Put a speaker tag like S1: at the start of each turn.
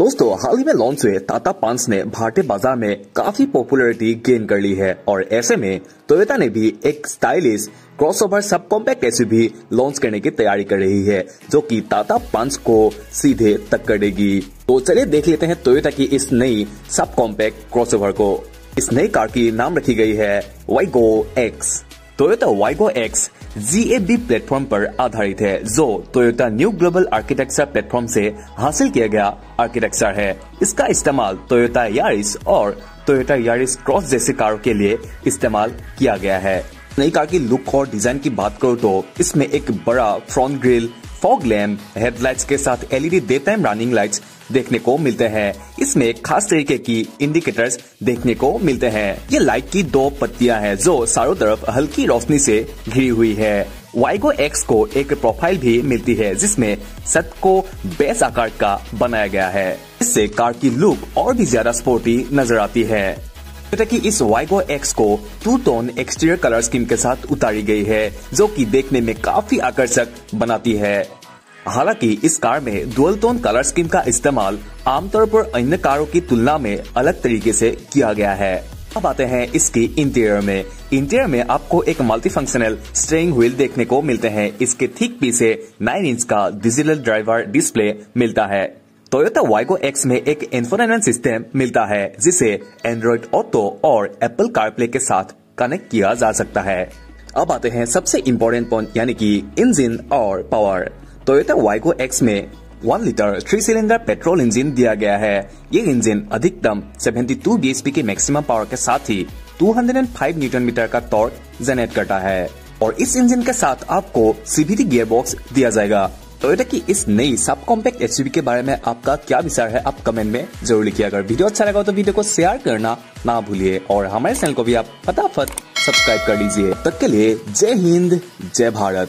S1: दोस्तों, हाल ही में लॉन्च हुए टाटा पंच ने भारतीय बाज़ार में काफ़ी पॉपुलैरिटी गेन कर ली है और ऐसे में टोयोटा ने भी एक stylish crossover sub compact SUV launch करने की तैयारी कर रही है, जो कि टाटा पंच को सीधे टक्कर देगी। तो चलिए देख लेते हैं टोयोटा की इस नई सब कॉम्पैक्ट क्रॉसओवर को। इस नई कार की नाम रखी गई है Vigo X Toyota Vigo X G platform पर आधारित है, जो Toyota new global architecture platform से हासिल किया गया आर्किटेक्चर है। इसका इस्तेमाल टोयोटा यारिस और टोयोटा यारिस क्रॉस जैसे कारों के लिए इस्तेमाल किया गया है। नई कार की लुक और डिज़ाइन की बात करो तो इसमें एक बड़ा front grille fog lamp headlights के साथ LED day time running lights देखने को मिलते हैं। इसमें खास तरीके की इंडिकेटर्स देखने को मिलते हैं। ये लाइट की दो पत्तियाँ हैं जो चारों तरफ़ हल्की रोशनी से घिरी हुई है। वाइगो एक्स को एक प्रोफ़ाइल भी मिलती है, जिसमें सत को बेस आकार का बनाया गया है। इससे कार की लुक और भी ज़्यादा स्पोर्टी नज़र आती है। कि इस वाइगो एक्स को two tone exterior colour scheme के साथ उतारी गई है, जो कि देखने में काफ़ी आकर्षक बनाती है। हालाँकि, इस कार में डुअल टोन कलर स्कीम का इस्तेमाल आमतौर पर अन्य कारों की तुलना में अलग तरीके से किया गया है। अब आते हैं इसकी इंटीरियर में। इंटीरियर में आपको एक मल्टी फंक्शनल स्टेरिंग व्हील देखने को मिलते हैं। इसके ठीक पीछे 9 इंच का डिजिटल ड्राइवर डिस्प्ले मिलता है। टोयोटा वाइगो एक्स में एक इन्फोटेनमेंट सिस्टम मिलता है, जिसे एंड्रॉइड ऑटो और एप्पल कारप्ले के साथ कनेक्ट किया जा सकता है। अब आते हैं सबसे इम्पोर्टेंट पॉइंट यानी कि इंजन और पावर टोयोटा वाइगो एक्स में one litre three cylinder petrol engine दिया गया है। ये इंजन अधिकतम 72 बीएचपी के मैक्सिमम पावर के साथ ही 205 न्यूटन मीटर का टॉर्क जनरेट करता है। और इस इंजन के साथ आपको सीबीटी गियर बॉक्स दिया जाएगा। टोयोटा की इस नई सब कॉम्पैक्ट एच के बारे में आपका क्या विचार है, आप कमेंट में ज़रूर लिखिए। अगर वीडियो अच्छा लगा तो वीडियो को शेयर करना ना भूलिए। और हमारे चैनल को भी आप फटाफट सब्सक्राइब कर लीजिए। तब के लिए जय हिंद, जय भारत।